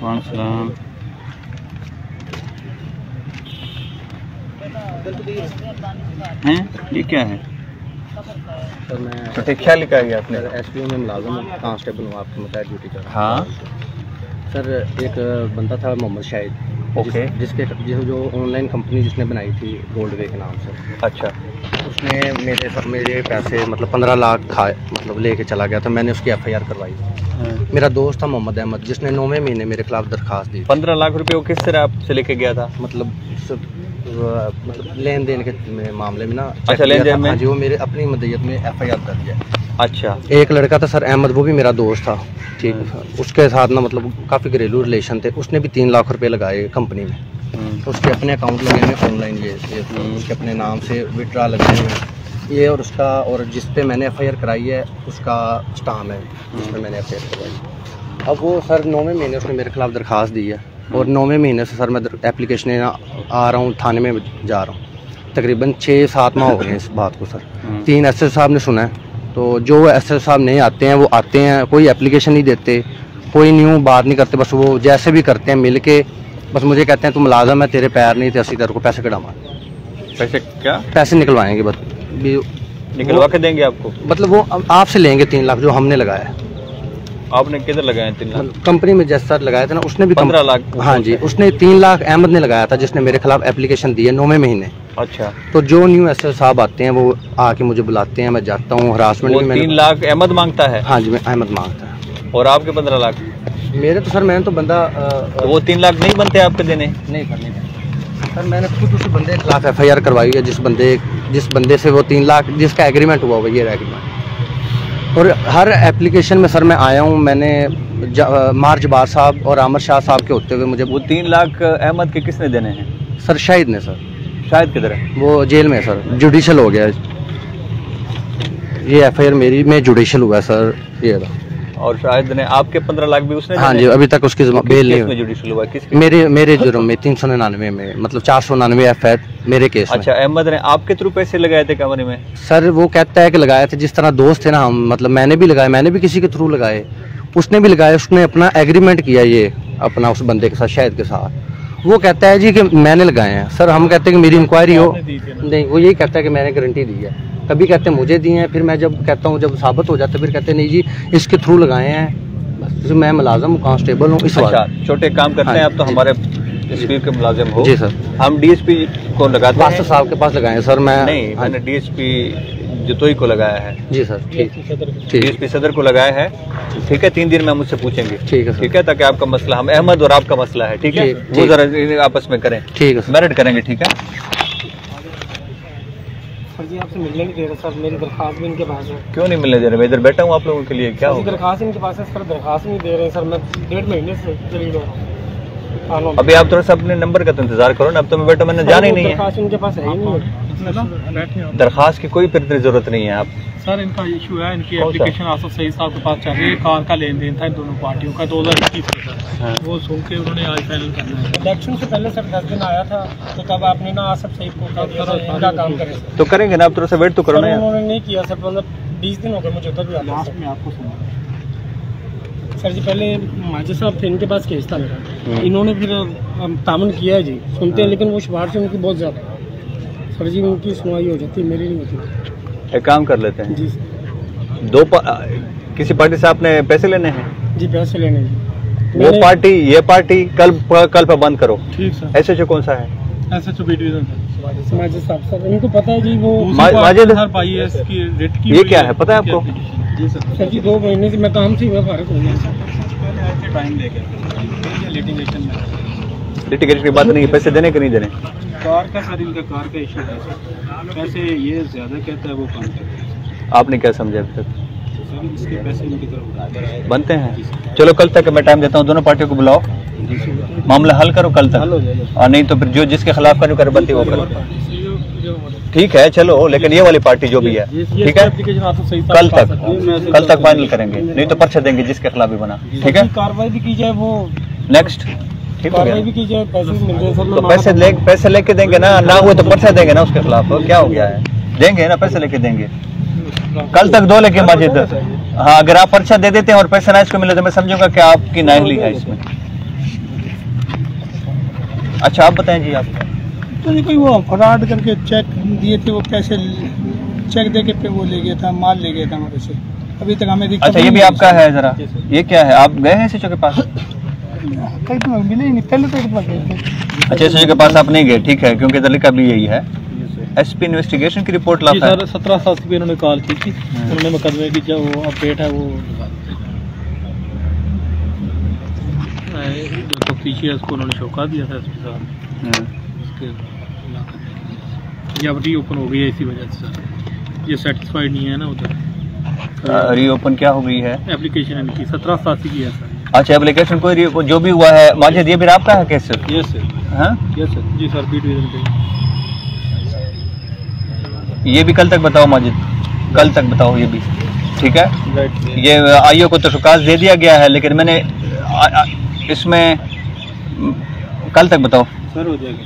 सलाम हैं? ये क्या है? सर मैं तो क्या लिखा है आपने। एस पी में मुलाजम कांस्टेबल हूँ आपको बताया ड्यूटी कर हाँ। सर एक बंदा था मोहम्मद शाहिद। ओके। जिस, जिसके जो ऑनलाइन कंपनी जिसने बनाई थी गोल्ड वे के नाम से। अच्छा। उसने मेरे मेरे पैसे मतलब पंद्रह लाख खाए मतलब लेके चला गया था मैंने उसकी एफ़ आई आर करवाई। हाँ। मेरा दोस्त था मोहम्मद अहमद जिसने नौवें महीने मेरे खिलाफ दरखास्त दी। पंद्रह लाख रुपए वो किस तरह आपसे लेके गया था? मतलब मतलब लेन देन के मामले में ना अच्छा, लेन देन में? हाँ जी वो मेरे अपनी मदयत में एफ़ आई आर दर्ज है अच्छा। एक लड़का था सर अहमद वो भी मेरा दोस्त था। ठीक उसके साथ ना मतलब काफ़ी घरेलू रिलेशन थे। उसने भी तीन लाख रुपए लगाए कंपनी में। तो उसके अपने अकाउंट लगे हुए ऑनलाइन ये, ये हम्म। उसके अपने नाम से विड्रा लगे हुए हैं। ये और उसका और जिस पे मैंने एफ़ आई आर कराई है उसका स्टाम है जिस पे मैंने एफ़ आई आर करवाई अब वो सर नौवें महीने उसने मेरे खिलाफ दरखास्त दी है और नौवें महीने से सर मैं एप्लीकेशन आ रहा हूँ थाने में जा रहा हूँ। तकरीबन छः सात माह हो गए हैं इस बात को सर। हम्म, तीन एस साहब ने सुना है तो जो एस साहब नहीं आते हैं वो आते हैं कोई एप्लीकेशन नहीं देते कोई न्यू बात नहीं करते बस वो जैसे भी करते हैं मिल के बस मुझे कहते हैं तू मुलाजम है तेरे पैर नहीं थे असी तेरे को पैसे कटावा पैसे क्या? पैसे निकलवाएँगे बस। निकलवा के देंगे आपको? मतलब वो आपसे लेंगे तीन लाख जो हमने लगाया। है आपने किधर लगाए तीन लाख? कंपनी में जैसा लगाया था ना उसने भी पंद्रह लाख। हाँ जी उसने तीन लाख अहमद ने लगाया था जिसने मेरे खिलाफ एप्लीकेशन दी है नौवे महीने। अच्छा। तो जो न्यू एस साहब आते हैं वो आके मुझे बुलाते हैं मैं जाता हूँ हरासमेंट तीन लाख अहमद माँगता है? हाँ जी मैं अहमद माँगता है। और आपके पंद्रह लाख? मेरे तो सर मैंने तो बंदा तो वो तीन लाख नहीं बनते आपके देने? नहीं सर नहीं सर मैंने खुद उस बंदे के खिलाफ एफ़ आई आर करवाई है जिस बंदे जिस बंदे से वो तीन लाख जिसका एग्रीमेंट हुआ हुआ ये एग्रीमेंट और हर एप्लीकेशन में सर मैं आया हूँ मैंने मार जबार साहब और आमर शाह साहब के होते हुए मुझे वो तीन लाख अहमद के किसने देने हैं? सर शाहिद ने सर। शायद किधर है? वो जेल में है सर। जुडिशल हो गया। ये एफ़ आई आर मेरी में जुडिशल हुआ सर। ये रहा। और शायद ने आपके पंद्रह लाख भी उसने हाँ जी अभी तक उसकी जमा- किस बेल नहीं में जुडिशल हुआ किस मेरे मेरे जुर्म में तीन सौ निन्यानवे में मतलब चार सौ निन्यानवे एफ़ आई मेरे केस अच्छा अहमद ने आपके थ्रू पैसे लगाए थे कंपनी में? सर वो कहता है कि लगाए थे जिस तरह दोस्त थे ना हम मतलब मैंने भी लगाए मैंने भी किसी के थ्रू लगाए। उसने भी लगाए उसने अपना एग्रीमेंट किया ये अपना उस बंदे के साथ शायद के साथ। वो कहता है जी कि मैंने लगाए हैं। सर हम कहते हैं कि मेरी इंक्वायरी हो। नहीं वो यही कहता है कि मैंने गारंटी दी है। कभी कहते हैं मुझे दिए हैं। फिर मैं जब कहता हूँ जब साबित हो जाता है फिर कहते हैं नहीं जी इसके थ्रू लगाए हैं। बस मैं मुलाजम हूँ कांस्टेबल हूँ इस अच्छा छोटे काम करते हाँ, हैं आप तो हमारे तस्वीर के मुलाजिम हो। जी सर। हम डीएसपी को लगाते हैं? साहब के पास लगाए हैं सर मैं नहीं हाँ, मैंने डीएसपी जतोई को लगाया है। जी सर ठीक। डीएसपी सदर को। लगाया है। ठीक है तीन दिन में मुझसे पूछेंगे। ठीक है ठीक है ताकि आपका मसला हम अहमद और आपका मसला है ठीक है? वो जरा आपस में करें। ठीक है मेरिट करेंगे ठीक है? जी आपसे मिलने नहीं दे रहे सर। मेरी दरखास्त भी इनके पास है। क्यों नहीं मिलने दे रहे? मैं इधर बैठा हूँ आप लोगों के लिए। क्या होगा? दरखास्त इनके पास है सर। दरखास्त नहीं दे रहे सर। मैं डेढ़ महीने से करीब हो। हूँ अभी आप थोड़ा सा अपने नंबर का तो इंतज़ार करो ना। अब तो मैं बैठा मैंने जाना ही नहीं है। दरखास्त इनके पास है ही नहीं दरखास्त की कोई फिर ज़रूरत नहीं है। आप सर इनका इशू है इनकी सा? एप्लीकेशन आसफ सही साहब के पास चल रही है। कार का लेन देन था इन दोनों पार्टियों का दो हज़ार इक्कीस में हाँ। वो सुन के उन्होंने आज फाइनल करना है इलेक्शन से पहले सर दस दिन आया था तो तब आपने ना आसफ सईद को काम करें। तो करेंगे ना आप थोड़ा सा वेट तो करो ना उन्होंने नहीं किया सर मतलब बीस दिन हो गए मुझे उधर भी लास्ट में आपको सुना। सर जी पहले माजिद साहब थे इनके पास केस था मेरा। हम्म। इन्होंने फिर तामन किया है जी। सुनते हैं लेकिन वो सिफारिश उनकी बहुत ज़्यादा। सर जी उनकी सुनवाई हो जाती है मेरी नहीं होती एक काम कर लेते हैं। जी। सर दो पा, किसी पार्टी से आपने पैसे लेने हैं? जी पैसे लेने जी वो पार्टी ये पार्टी कल कल पर बंद करो। ठीक सर। ऐसे जो कौन सा है? S H O B division sir साहब सर। इनको पता है जी वो माजिद- है ये क्या है, पता है आपको? जी सर। सर जी दो महीने से मैं काम से ही हुआ फारिग हो गया। लिटिगेशन में। लिटिगेशन की बात नहीं है पैसे देने के नहीं देने। कार का सर इनका कार का इशू है। सर पैसे ये ज़्यादा कहता है वो कम कहता है। आपने क्या समझा अभी तक? पैसे बनते हैं। चलो कल तक मैं टाइम देता हूँ दोनों पार्टियों को बुलाओ। मामला हल करो कल तक। और नहीं तो फिर जो जिसके खिलाफ का जो कर बनती वो करो। ठीक है चलो लेकिन ये वाली पार्टी जो भी है ठीक है? कल तक। कल तक फाइनल करेंगे नहीं तो पर्चा देंगे जिसके खिलाफ भी बना ठीक है? कार्रवाई भी की जाए वो नेक्स्ट ठीक हो गया। तो पैसे ले पैसे लेके देंगे ना? ना हुए तो पर्चा देंगे ना उसके खिलाफ? क्या हो गया है? देंगे ना पैसे लेके देंगे। कल तक दो लेके माजिद हाँ अगर आप पर्चा दे देते हैं और पैसे ना इसको मिले तो मैं समझूँगा कि आपकी नाहली है इसमें। अच्छा आप बताएँ जी आप। तो नहीं कोई वो फ्रॉड करके चेक दिए थे वो पैसे चेक दे के पे वो ले गया था माल ले गया था हमारे से। अभी तक हमें अच्छा ये भी आपका है जरा। ये क्या है? आप गए हैं एसएचओ के पास? तो मिले ही नहीं पहले तो अच्छा एसएचओ के पास आप नहीं गए ठीक है क्योंकि लिखा भी यही है। एसपी इन्वेस्टिगेशन की रिपोर्ट लाता सर है। सत्रह साल से इन्होंने कॉल की थी। उन्होंने मुकदमे की जो अपडेट है वो है उसको उन्होंने शौका दिया था एसपी साहब हम्म। उसके रीओपन हो गई है इसी वजह से सर। ये सेटिस्फाइड नहीं है ना उधर। रीओपन क्या हो गई है? एप्लीकेशन इनकी सत्रह सतासी की है सर अच्छा एप्लीकेशन कोई जो भी हुआ है माजिद ये भी आपका है कैसे यस सर हाँ? यस सर जी सर बी डिवीज़न पे ये भी कल तक बताओ माजिद कल तक बताओ ये भी। ठीक है? ये आईओ को तो शिकास दे दिया गया है लेकिन मैंने इसमें कल तक बताओ। सर हो जाएगा।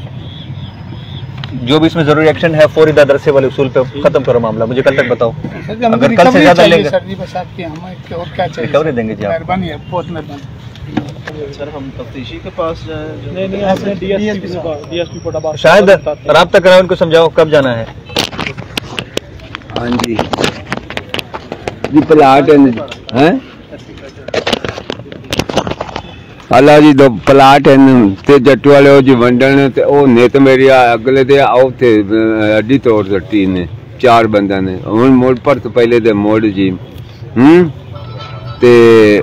जो भी इसमें ज़रूरी एक्शन है फौरी दरसे वाले उसूल पे खत्म करो मामला। मुझे कल तक बताओ। अगर कल से ज़्यादा लेगा। सर जी बस आपके हमें और क्या चाहिए? रिकवरी देंगे जी आप। मेहरबानी है बहुत मेहरबानी। सर हम तफ्तीशी के पास नहीं नहीं आपने डीएसपी से। डीएसपी कोटाबाग शायद रब्ता कराओ उनको समझाओ कब जाना है। हाँ जी। जी प्लाट हैं? ਹਲਾ ਜੀ ਦੋ ਪਲਾਟ ਹਨ ਤੇ ਜੱਟ ਵਾਲੇ ਉਹ ਜੀ ਵੰਡਣ ਤੇ ਉਹ ਨੇਤ ਮੇਰੀ ਅਗਲੇ ਦੇ ਆਉ ਤੇ ਅੱਡੀ ਤੋੜ ਦਿੱਤੀ ਨੇ ਚਾਰ ਬੰਦਿਆਂ ਨੇ। ਹੁਣ ਮੋੜ ਪਰ ਤੋਂ ਪਹਿਲੇ ਦੇ ਮੋੜ ਜੀ। ਹੂੰ? ਤੇ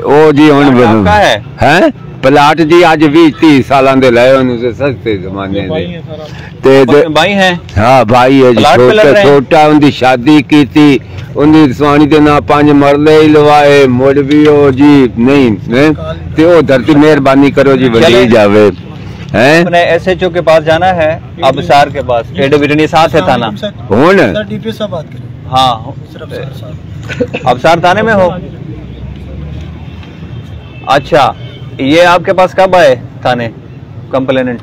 ਉਹ ਜੀ ਹੁਣ ਹੈ? ਹੈ? ਪਲਾਟ ਜੀ ਅੱਜ 20 30 ਸਾਲਾਂ ਦੇ ਲਏ ਉਹਨੂੰ ਤੇ ਸਸਤੇ ਜ਼ਮਾਨੇ भाई ਦੇ हैं सर आप ਤੇ ਦੇ- भाई हैं ਹਾਂ ਭਾਈ ਹੈ ਜੀ ਪਲਾਟ पे लग ਛੋਟਾ ਰਹੇ हैं। ਛੋਟਾ ਉਹਦੀ ਸ਼ਾਦੀ ਕੀਤੀ ਉਹਦੀ ਸਵਾਣੀ ਦੇ ਨਾਲ ਪੰਜ ਮਰਲੇ ਹੀ ਲਵਾਏ ਮੁੜ ਵੀ ਉਹ ਜੀ ਨਹੀਂ ਹੈਂ? ਤੇ ਉਹ ਧਰਤੀ ਮਿਹਰਬਾਨੀ ਕਰੋ ਜੀ चले। ਵਲੀ जावे हैं अपने एसएचओ के पास जाना है अबसार के पास ए डिवीजन ये साथ है थाना हुन सर डीपीओ साहब बात करें हाँ सिर्फ सर साहब अबसार थाने में हो अच्छा ये आपके पास कब आए थाने? कंप्लेनेंट।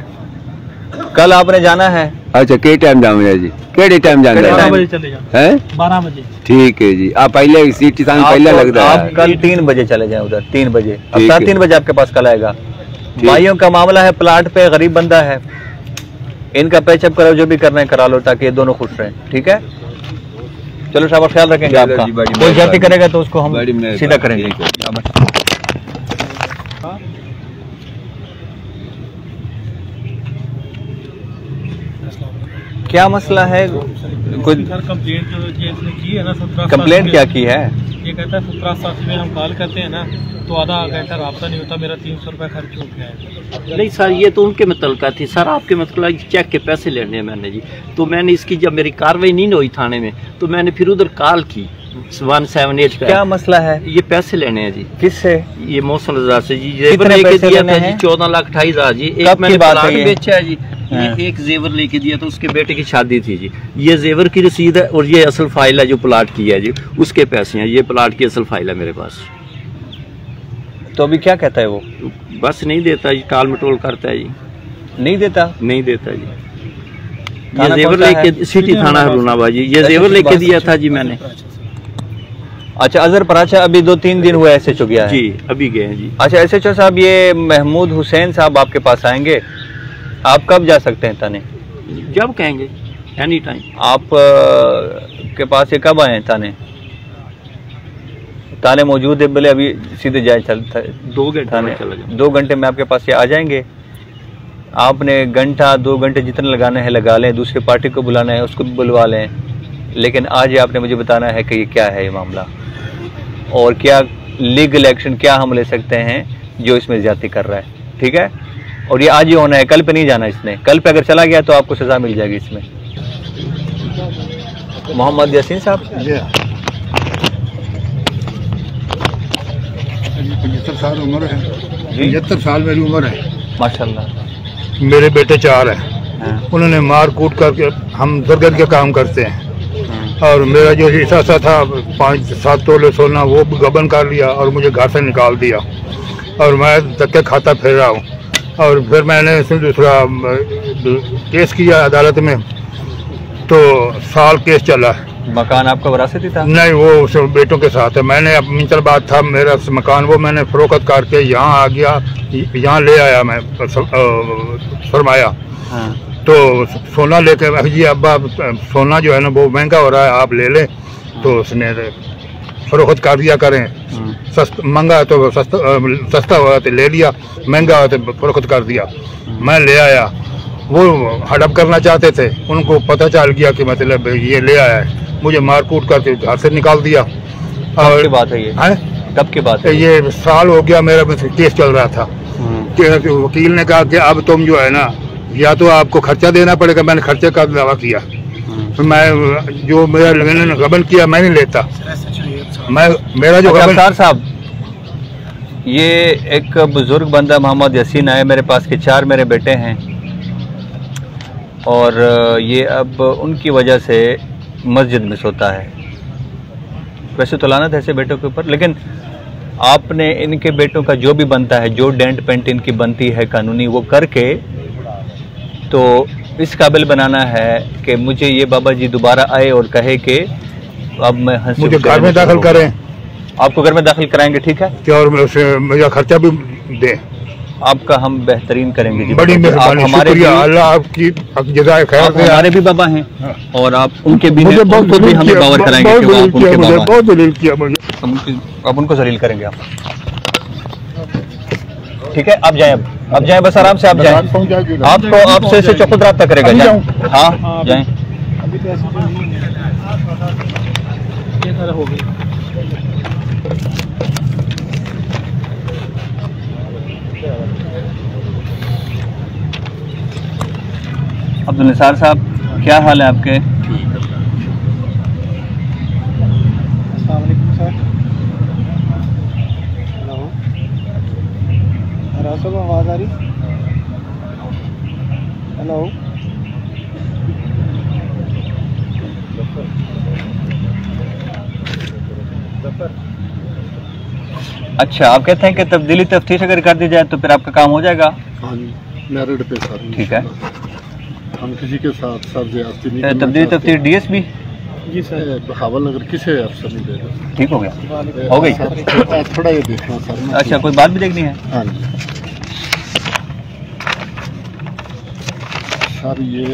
कल आपने जाना है? अच्छा के टाइम जावे जी? केड़े टाइम जांदा बारह बजे चले जाओ हैं? बारह बजे। ठीक है जी। आ पहले सीटी सांग पहले आपको- लगदा आप है। कल तीन बजे चले जाएँ उधर तीन बजे। है। तीन बजे आपके पास कल आएगा। भाइयों का मामला है प्लाट पे गरीब बंदा है। इनका पैचअप करो जो भी करना है करा लो ताकि ये दोनों खुश रहें। ठीक है? चलो शाबाश ख्याल रखेंगे आपका। कोई जाति करेगा तो उसको हम सीधा करेंगे ठीक है। अब बताओ। क्या मसला है? सर कंप्लेंट जो इसने की है ना सत्रह कंप्लेंट क्या की है? ये कहता है सत्रह सात में हम कॉल करते हैं ना तो आधा घंटा रहा नहीं होता मेरा तीन सौ रुपया खर्च हो गया है। नहीं सर ये तो उनके मुतलका थी। सर आपके मतलब चेक के पैसे लेने हैं मैंने जी। तो मैंने इसकी जब मेरी कार्रवाई नहीं हुई थाने में तो मैंने फिर उधर कॉल की वन सेवन एट क्या मसला है? ये पैसे लेने हैं जी। किससे? ये मौसम से जी। कितने पैसे लेने जी हैं? चौदह लाख अठाई हज़ार जी। एक मैंने? बेचा है जी। ये एक जेवर लेके दिया था उसके बेटे की शादी थी जी। ये जेवर की रसीद है और ये असल फ़ाइल है जो प्लाट की है जी। उसके पैसे हैं ये प्लाट की असल फ़ाइल है मेरे पास। तो अभी क्या कहता है वो? बस नहीं देता जी टाल मटोल करता है जी। नहीं देता? नहीं देता जी। ये जेवर है? लेके सिटी थाना हरुणाबाद जी। ये अच्छा, जेवर लेके दिया था जी मैंने। अच्छा अजहर पराचा अभी दो तीन दिन हुआ एस एच ओ गया है। जी अभी गए हैं जी। अच्छा एसएचओ साहब ये महमूद हुसैन साहब आपके पास आएँगे? आप कब जा सकते हैं थाने? जब कहेंगे एनी टाइम आप अ, के पास ये कब आए हैं थाने? थाने मौजूद है बोले अभी सीधे जाए चलता दो घंटे चला दो घंटे में आपके पास ये आ जाएँगे। आपने घंटा दो घंटे जितने लगाने हैं लगा लें दूसरी पार्टी को बुलाना है उसको भी बुलवा लें। लेकिन आज आपने मुझे बताना है कि ये क्या है ये मामला। और क्या लीगल एक्शन क्या हम ले सकते हैं जो इसमें ज़्यादा कर रहा है। ठीक है? और ये आज ही होना है कल पे नहीं जाना इसने। कल पे अगर चला गया तो आपको सजा मिल जाएगी इसमें। मोहम्मद यासीन साहब? पचहत्तर साल उम्र है। पचहत्तर साल मेरी उम्र है। माशाल्लाह। मेरे बेटे चार हैं। हाँ, उन्होंने मार कूट करके हम दरगद के काम करते हैं। हाँ। और मेरा जो हिस्सा सा था पाँच सात तोले सोना वो गबन कर लिया और मुझे घर से निकाल दिया। और मैं धक्के खाता फिर रहा हूँ। और फिर मैंने इसमें दूसरा केस किया अदालत में तो साल केस चला। मकान आपका वरासती था? नहीं वो उस बेटों के साथ है। मैंने अब मिंचलबाद था मेरा मकान वो मैंने फरोख्त करके यहाँ आ गया यहाँ ले आया मैं फरमाया। हाँ। तो सोना लेके अभी जी अब्बा सोना जो है ना वो महँगा हो रहा है आप ले लें। तो उसने फरोख्त कर दिया करें। सस्त महँगा है तो सस्ता सस्ता हुआ तो ले लिया महँगा हुआ तो फरोख्त कर दिया। मैं ले आया। वो हड़प करना चाहते थे उनको पता चल गया कि मतलब ये ले आया है। मुझे मार कूट करके घर से निकाल दिया। की बात है ये? हैं? कब की बात है ये? साल हो गया मेरा केस चल रहा था। हम्म, कि वकील ने कहा कि अब तुम जो है ना या तो आपको खर्चा देना पड़ेगा मैंने खर्चे का दावा किया मैं जो मेरा मैंने गबन किया मैं नहीं लेता। मैं मेरा जो अच्छा, गबन साहब ये एक बुज़ुर्ग बंदा मोहम्मद यासीन आए मेरे पास के चार मेरे बेटे हैं। और ये अब उनकी वजह से मस्जिद में सोता है। वैसे तो लानत ऐसे बेटों के ऊपर लेकिन आपने इनके बेटों का जो भी बनता है जो डेंट पेंट इनकी बनती है कानूनी वो करके तो इस काबिल बनाना है कि मुझे ये बाबा जी दोबारा आए और कहे कि अब मैं हँसी मुझे घर में दाखिल हो। करें। आपको घर में दाखिल कराएँगे ठीक है? कि और मैं उसे मेरा खर्चा भी दें? आपका हम बेहतरीन करेंगे जी। बड़ी आप हमारे अल्लाह आपकी जजाय खैर। आप हमारे भी बाबा हैं और आप उनके भी हैं मुझे बहुत उनको भी हमें किया, बावर कराएँगे कि आप किया उनके मुझे बाबा हैं। बहुत जलील किया मुझे। अब उनको जलील करेंगे आप। ठीक है? आप जाए अब। अब जाएँ बस आराम से आप जाएँ। आपको आपसे से चौखुद रात तक करेगा। जाएँ। हाँ जाएँ। अभी तो ऐसे ये सारा हो गया अब्दुल निसार साहब क्या हाल है आपके अस्सलाम सर हेलो रासो आवाज़ आ रही? हेलो अच्छा आप कहते हैं कि तब्दीली तफ्तीश अगर कर दी जाए तो फिर आपका काम हो जाएगा? हाँ जी मेरिट पे सर ठीक है। हम किसी के साथ सर ज्यादती नहीं तो तब्दीली तफ्तीश डीएसपी? जी सर। ए, बहावल नगर किसे अफसर नहीं ठीक हो गया। हो गई। थोड़ा- थोड़ा ये देखना सर अच्छा कोई बात भी देखनी है? हाँ जी। सर ये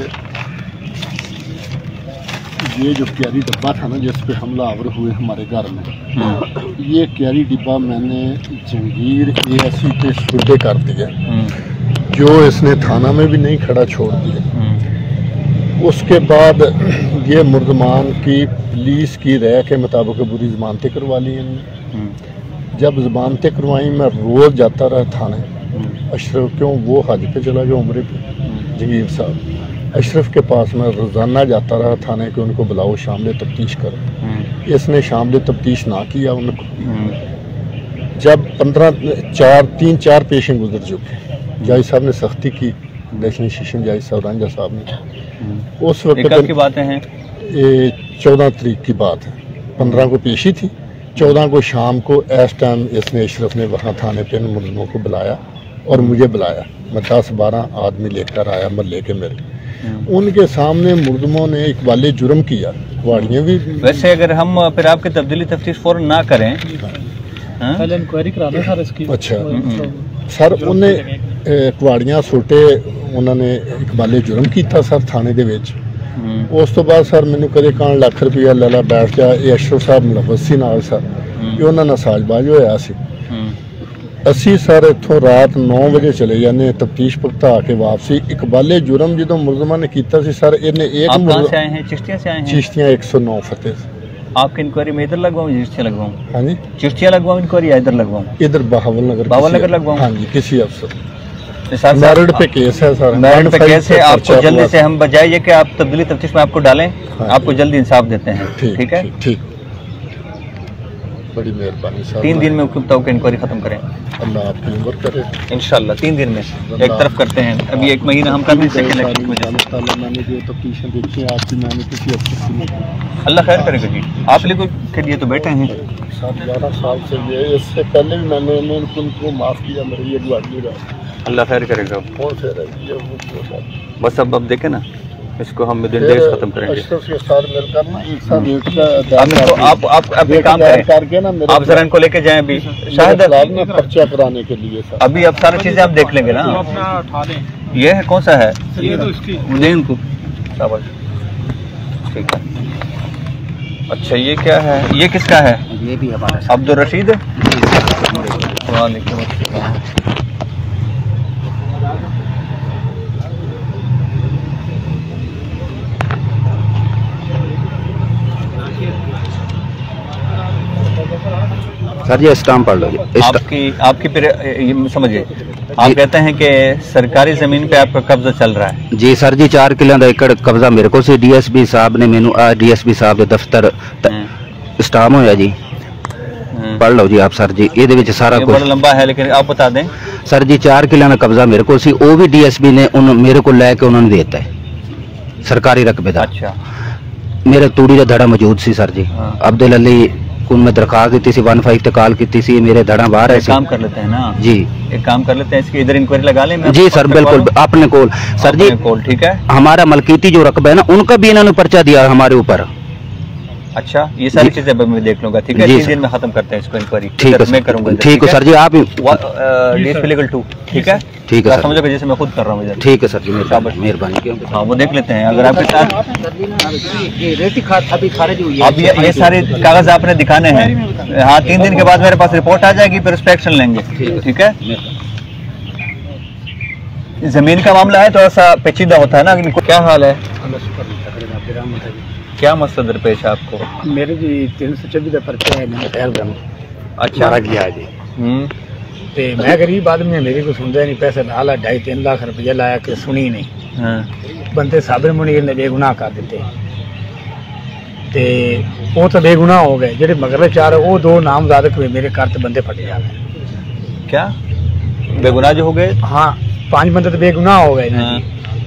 ये जो कैरी डब्बा था ना जिस पे हमला आवर हुए हमारे घर में हम्म, ये कैरी डिब्बा मैंने जंगीर एएससी पे सुबे कर दिया। हम्म, जो इसने थाना में भी नहीं खड़ा छोड़ दिया। हम्म, उसके बाद ये मुर्दमान की पुलिस की राय के मुताबिक बुरी जमानतें करवा ली हम्म, जब जमानतें करवाई मैं रोज़ जाता रहा थाने। अशरफ क्यों? वो हज पे चला गया उम्र पे। हम्म, जंगीर साहब अशरफ के पास मैं रोज़ाना जाता रहा थाने के उनको बुलाओ शामिल तफ्तीश करो। हम्म, इसने शामिल तफ्तीश ना किया उनको। हम्म, जब पंद्रह चार तीन चार पेशें गुजर चुके। जज साहब ने सख्ती की नेशनल शिशन जज साहब रांझा साहब ने। हम्म। उस कब की बातें हैं? ये चौदह तारीख की बात है। पंद्रह को पेशी थी चौदह को शाम को इस टाइम इसने अशरफ ने वहाँ थाने पर इन मुलजमों को बुलाया। और मुझे बुलाया मैं दस बारह आदमी लेकर आया महल्ले के मेरे हम्म। उनके सामने मुलजमों ने इकबाल जुर्म किया वाड़ियाँ भी वैसे अगर हम फिर आपकी तब्दीली तफ्तीश फौरन ना करें हाँ? पहले इंक्वायरी करा दो सर इसकी अच्छा। हम्म। ਸਰ ਉਹਨੇ ਅਹ, ਕੁਆੜੀਆਂ ਸੋਟੇ ਉਹਨਾਂ ਨੇ ਇਕਬਾਲੇ ਜੁਰਮ ਕੀਤਾ ਸਰ ਥਾਣੇ ਦੇ ਵਿੱਚ हम्म, ਉਸ ਤੋਂ ਬਾਅਦ ਸਰ ਮੈਨੂੰ ਕਦੇ ਕਹਣ ਲੱਖ ਰੁਪਇਆ ਲੈ ਲਾ ਬੈਠ ਜਾ ਇਹ ਅਸ਼ਰਫ ਸਾਹਿਬ ਮੁਲਵਸ ਸੀ ਨਾਲ ਸਰ ਇਹ ਉਹਨਾਂ ਨਾਲ ਸਾਜ਼ਬਾਜ਼ ਹੋਇਆ ਸੀ हम्म, ਅਸੀਂ ਸਰ ਇੱਥੋਂ ਰਾਤ 9 ਵਜੇ ਚਲੇ ਜਾਂਦੇ ਤਫਤੀਸ਼ ਭੁਗਤਾ ਕੇ ਵਾਪਸੀ ਇਕਬਾਲੇ ਜੁਰਮ ਜਦੋਂ ਮੁਲਜ਼ਮਾਂ ਨੇ ਕੀਤਾ ਸੀ ਸਰ ਇਹਨੇ ਇੱਕ आप कहाँ से ਮੁਲਜ਼ਮ आए हैं चिश्तिया से आए हैं ਚਿਸ਼ਤੀਆਂ 109 फतेह आपकी इंक्वायरी में इधर लगवाऊं या चिश्तिया लगवाऊं ਹਾਂਜੀ चिश्तिया लगवाऊं इंक्वायरी या इधर लगवाऊं इधर बहावल नगर बहावल किसी- नगर लगवाऊं? हाँ जी किसी अफसर निसार साहब, मेरिट पे केस है सर मेरिट पे Unfiled कैसे पे आपको पर्चा जल्दी हुआ से हम बजाय ये कि आप तब्दीली तफ्तीश में आपको डालें हाँ। आपको जल्दी इंसाफ देते हैं ठीक ठीक है ठीक ठीक बड़ी मेहरबानी तीन दिन में हुक्म तक इंक्वायरी खत्म करें। अल्लाह आपकी उम्र करे। इंशाल्लाह तीन दिन में। एक तरफ़ करते हैं अभी एक महीना हम कर नहीं सके अल्लाह मैंने जो तफ्तीशें देखी हैं आपकी मैंने किसी अफसर अल्लाह खैर करेगा जी आप लोगों के लिए तो बैठे हैं। सात ग्यारह साल से ये इससे पहले भी मैंने उनको, माफ़ किया मेरी ये अल्लाह खैर करेगा वो बात। बस अब अब देखे ना। इसको हम विद इन डेज़ खत्म करेंगे। के साथ मिलकर ना एक साथ रेट का अब इनको आप आप आप काम करके ना मेरे आप जरा इनको लेके जाएँ अभी। शायद पर्चा कराने के लिए सर। अभी अब सारी चीज़ें आप देख लेंगे ना। अपना उठा लें। ये है कौन सा है? ये तो इसकी दे इनको। शाबाश। ठीक है। अच्छा ये क्या है? ये किसका है? ये भी हमारा अब्दुल रशीद वालेकुम सर ये स्टाम्प पढ़ लो जी आपकी आपकी फिर ये समझिए आप कहते हैं कि सरकारी जमीन पे आपका कब्जा चल रहा है ਜੀ ਸਰ ਜੀ 4 ਕਿੱਲਿਆਂ ਦਾ ਏਕੜ ਕਬਜ਼ਾ ਮੇਰੇ ਕੋਲ ਸੀ ਡੀਐਸਪੀ ਸਾਹਿਬ ਨੇ ਮੈਨੂੰ ਆ ਡੀਐਸਪੀ ਸਾਹਿਬ ਦੇ ਦਫ਼ਤਰ ਸਟਾਮ ਹੋਇਆ ਜੀ हम्म। ਪੜ੍ਹ ਲਓ ਜੀ ਆਪ ਸਰ ਜੀ ਇਹਦੇ ਵਿੱਚ ਸਾਰਾ ये ਕੁਝ बड़ा लंबा है लेकिन आप बता दें ਸਰ ਜੀ 4 ਕਿੱਲਿਆਂ ਦਾ ਕਬਜ਼ਾ ਮੇਰੇ ਕੋਲ ਸੀ ਉਹ ਵੀ ਡੀਐਸਪੀ ਨੇ ਉਹਨੂੰ ਮੇਰੇ ਕੋਲ ਲੈ ਕੇ ਉਹਨਾਂ ਨੂੰ ਦੇ ਦਿੱਤਾ ਹੈ ਸਰਕਾਰੀ ਰਕਬੇ ਦਾ अच्छा ਮੇਰੇ ਤੂੜੀ ਦਾ ਧੜਾ ਮੌਜੂਦ ਸੀ ਸਰ ਜੀ ਹਾਂ। ਅਬਦੁਲ ਅਲੀ स्कूल में दरखास्त की थी वन फाइव तक कॉल की मेरे धड़ा बाहर है काम कर लेते हैं ना? जी। एक काम कर लेते हैं इसकी इधर इंक्वायरी लगा ले जी सर बिल्कुल अपने कोल। सर जी कोल ठीक है? हमारा मलकीती जो रकबा है ना उनका भी इन्होंने पर्चा दिया हमारे ऊपर। अच्छा ये सारी चीज़ें अब मैं देख लूँगा ठीक है? जी, तीन दिन में खत्म करते हैं इसको इंक्वायरी ठीक है? मैं करूँगा ठीक है सर जी आप ही। लीगल टू ठीक है? ठीक है आप सर। समझोगे जैसे मैं खुद कर रहा हूँ ठीक है सर जी मेहरबानी हाँ वो देख लेते हैं अगर आपके साथ रेटी अभी खारिज हुई अब ये ये सारे कागज़ आपने दिखाने हैं। हाँ तीन दिन के बाद मेरे पास रिपोर्ट आ जाएगी फिर उस पर एक्शन लेंगे। ठीक है ज़मीन का मामला है थोड़ा सा पेचीदा होता है ना क्या हाल है? क्या मसला दरपेश है आपको मेरे जी तीन सौ चौबीस का पर्चा है मैंने खैर दम अच्छा मारा गया जी हम्म ਤੇ ਮੈਂ ਗਰੀਬ ਆਦਮੀ ਹਾਂ ਮੇਰੀ ਕੋਈ ਸੁਣਦਾ ਨਹੀਂ ਪੈਸੇ ਨਾਲ 2.5 3 ਲੱਖ ਰੁਪਏ ਲਾਇਆ ਕਿ ਸੁਣੀ ਨਹੀਂ हाँ ਬੰਦੇ ਸਾਬਰ ਮੁਨੀਰ ਨੇ ਬੇਗੁਨਾਹ ਕਰ ਦਿੱਤੇ ਤੇ ਉਹ ਤਾਂ ਬੇਗੁਨਾਹ ਹੋ ਗਏ ਜਿਹੜੇ ਮਗਰਲੇ ਚਾਰ ਉਹ ਦੋ ਨਾਮਜ਼ਦ ਹੋਏ ਮੇਰੇ ਘਰ ਤੇ ਬੰਦੇ ਫਟੇ ਜਾ ਗਏ क्या बेगुनाह जो हो गए ਹਾਂ ਪੰਜ ਬੰਦੇ ਤਾਂ ਬੇਗੁਨਾਹ ਹੋ ਗਏ ਨਾ हाँ ਜੀ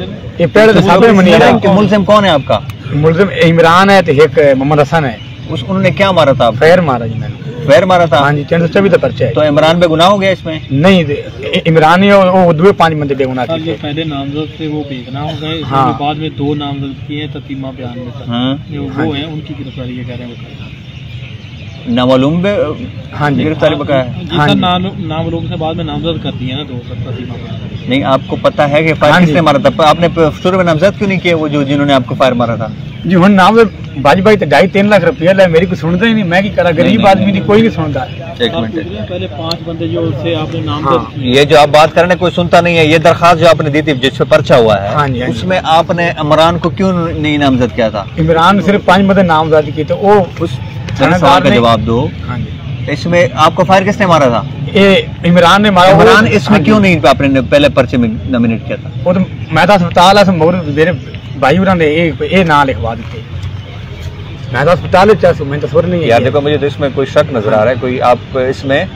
तो मुलिम कौन है आपका? मुलजिम इमरान है तो एक मोहम्मद हसन है। उस उन्होंने क्या मारा था फैर मारा जी मैंने। फैर मारा था? हाँ जी तीन सौ चौबीस पर्चा है। तो इमरान पे गुनाह हो गया इसमें? नहीं इमरान ही वो दो पाँच बंदे पे गुनाह किए पहले नामजद थे वो बेगुनाह हो गए। हाँ। बाद में दो नामजद किए ततीमा बयान में हाँ।, हाँ। वो हैं उनकी गिरफ्तारी ये कह रहे हैं नामालूम पे हाँ जी। गिरफ्तारी हाँ, बकाया है। हाँ नामालूम से बाद में नामजद कर दिया ना दो सत्ता नहीं आपको पता है कि फायर हाँ किसने मारा था? आपने शुरू में नामजद क्यों नहीं किया वो जो जिन्होंने आपको फायर मारा था? जी हम नाम तो बाजी भाई तो ढाई तीन लाख रुपया ले मेरी को सुनता ही नहीं मैं की करा गरीब आदमी नहीं कोई नहीं सुनता। एक मिनट। पहले पाँच बंदे जो उससे आपने नाम हाँ। ये जो आप बात कर रहे कोई सुनता नहीं है ये दरखास्त जो आपने दी थी जिस जिसपे पर्चा हुआ है हाँ जी, हाँ उसमें आपने इमरान को क्यों नहीं नामजद किया था? इमरान सिर्फ़ पाँच बंदे नामजद किए थे वो उस जवाब दो। हाँ जी। इसमें आपको फायर किसने मारा था? इमरान ने मारा इमरान हाँ इसमें क्यों नहीं आपने पहले पर्चे में नॉमिनेट किया था। वो तो मैं तो अस्पताल है मोर मेरे भाई ने ये ना लिखवा दिते मैं तो अस्पताल मैं तो सुर नहीं यार देखो मुझे तो इसमें कोई शक नज़र आ रहा है कोई आप इसमें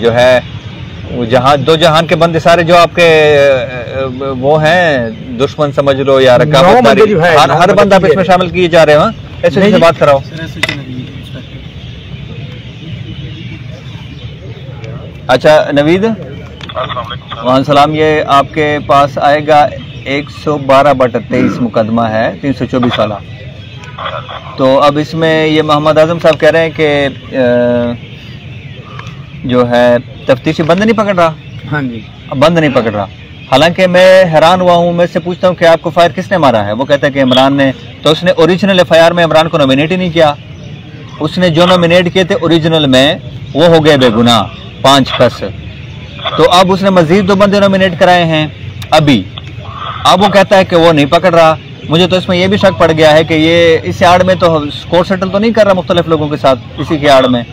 जो है जहाँ दो जहान के बंदे सारे जो आपके वो हैं दुश्मन समझ लो या रकाबत हर, बंदा इसमें शामिल किए जा रहे हैं ऐसे बात कराओ। अच्छा नवीद? वाह सलाम। ये आपके पास आएगा 112 बटा तेईस मुकदमा है 324 वाला। तो अब इसमें ये मोहम्मद आज़म साहब कह रहे हैं कि जो है तफ्तीशी बंद नहीं पकड़ रहा? ਹਾਂਜੀ बंद नहीं पकड़ रहा। हालाँकि मैं हैरान हुआ हूँ मैं से पूछता हूँ कि आपको फायर किसने मारा है? वो कहता है कि इमरान ने तो उसने ओरिजिनल एफ़ में इमरान को नॉमिनेट ही नहीं किया। उसने जो नॉमिनेट किए थे ओरिजिनल में वो हो गए बेगुनाह। पाँच कस तो अब उसने मजीद दो बंदे नॉमिनेट कराए हैं, अभी। अब वो कहता है कि वो नहीं पकड़ रहा। मुझे तो इसमें ये भी शक पड़ गया है कि ये इस आड़ में तो स्कोर सेटल तो नहीं कर रहा मुख्तलिफ़ लोगों के साथ, इसी के आड़ में।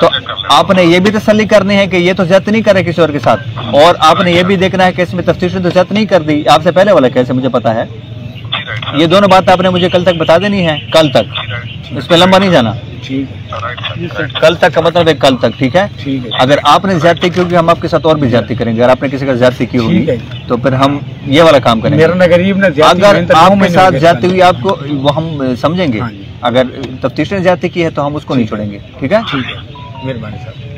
तो आपने ये भी तसली करनी है कि ये तो जत नहीं करे किसी और के साथ। और आपने ये भी देखना है कि इसमें तफ्तीश तो जत नहीं कर दी। आपसे पहले वाला कैसे मुझे पता है? ये दोनों बात आपने मुझे कल तक बता देनी है, कल तक। इस पे लंबा नहीं जाना। ठीक कल तक का मतलब कल तक ठीक है? ठीक है। अगर आपने ज्यादती की होगी हम आपके साथ और भी ज्यादती करेंगे। अगर आपने किसी का ज्यादती की होगी तो फिर हम ये वाला काम करेंगे। मेरा गरीब ना ज़्यादा अगर आपके साथ ज्यादती हुई आपको वो हम समझेंगे। हाँ अगर तफ्तीश ने ज्यादती की है तो हम उसको नहीं छोड़ेंगे ठीक है? ठीक है। मेहरबानी साहब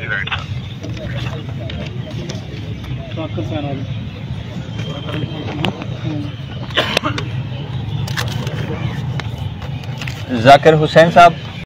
जाकिर हुसैन साहब।